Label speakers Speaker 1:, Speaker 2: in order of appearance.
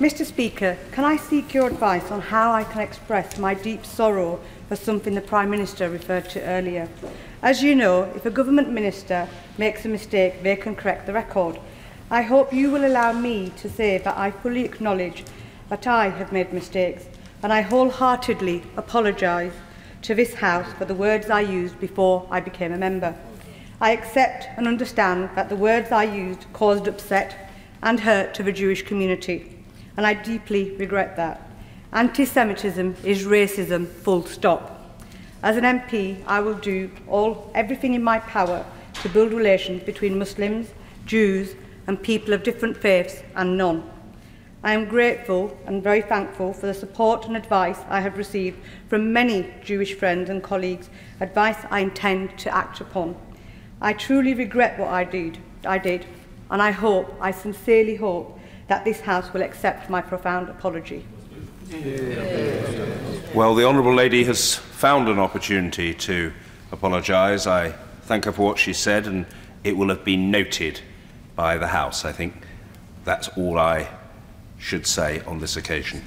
Speaker 1: Mr Speaker, can I seek your advice on how I can express my deep sorrow for something the Prime Minister referred to earlier? As you know, if a government minister makes a mistake, they can correct the record. I hope you will allow me to say that I fully acknowledge that I have made mistakes and I wholeheartedly apologise to this House for the words I used before I became a member. I accept and understand that the words I used caused upset and hurt to the Jewish community and I deeply regret that. Anti-Semitism is racism, full stop. As an MP, I will do all, everything in my power to build relations between Muslims, Jews and people of different faiths and none. I am grateful and very thankful for the support and advice I have received from many Jewish friends and colleagues, advice I intend to act upon. I truly regret what I did, I did and I hope, I sincerely hope, that this House will accept my profound apology.
Speaker 2: Well, the Honourable Lady has found an opportunity to apologise. I thank her for what she said, and it will have been noted by the House. I think that's all I should say on this occasion.